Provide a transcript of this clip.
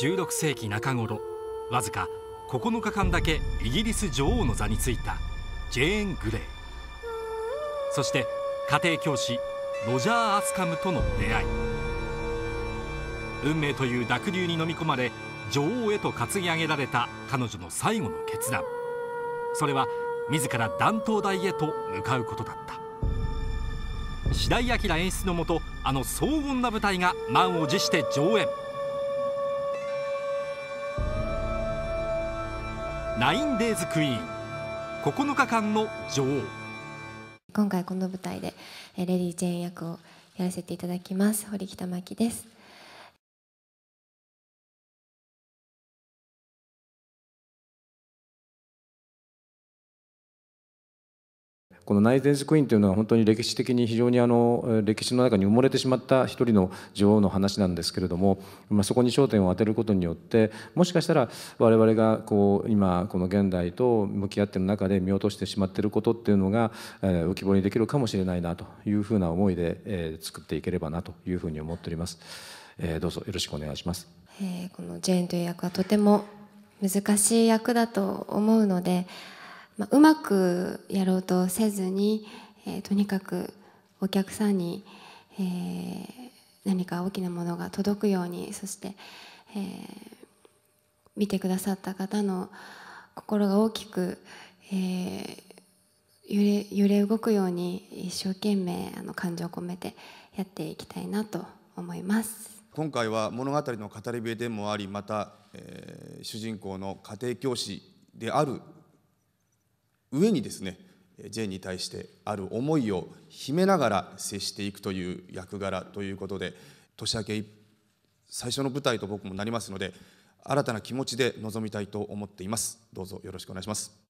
16世紀中頃わずか9日間だけイギリス女王の座についたジェーン・グレー。そして家庭教師ロジャー・アスカムとの出会い。運命という濁流に飲み込まれ女王へと担ぎ上げられた彼女の最後の決断。それは自ら断頭台へと向かうことだった。白井明演出のもとあの荘厳な舞台が満を持して上演。ナインデイズクイーン9日間の女王。今回この舞台でレディ・ジェーン役をやらせていただきます。堀北真希です。このナイテンズ・クイーンというのは本当に歴史的に非常にあの歴史の中に埋もれてしまった一人の女王の話なんですけれども、まあ、そこに焦点を当てることによってもしかしたら我々がこう今この現代と向き合っている中で見落としてしまっていることっていうのが、浮き彫りにできるかもしれないなというふうな思いで、作っていければなというふうに思っております。えー、どうぞよろしくお願いします。えー、このジェーンという役はとても難しい役だと思うので。まあ、うまくやろうとせずに、えー、とにかくお客さんに、えー、何か大きなものが届くようにそして、えー、見てくださった方の心が大きく、えー、揺れ揺れ動くように一生懸命あの感情を込めてやっていきたいなと思います。今回は物語の語り部でもありまた、えー、主人公の家庭教師である上にですねジェンに対してある思いを秘めながら接していくという役柄ということで年明け最初の舞台と僕もなりますので新たな気持ちで臨みたいと思っています。どうぞよろしくお願いします。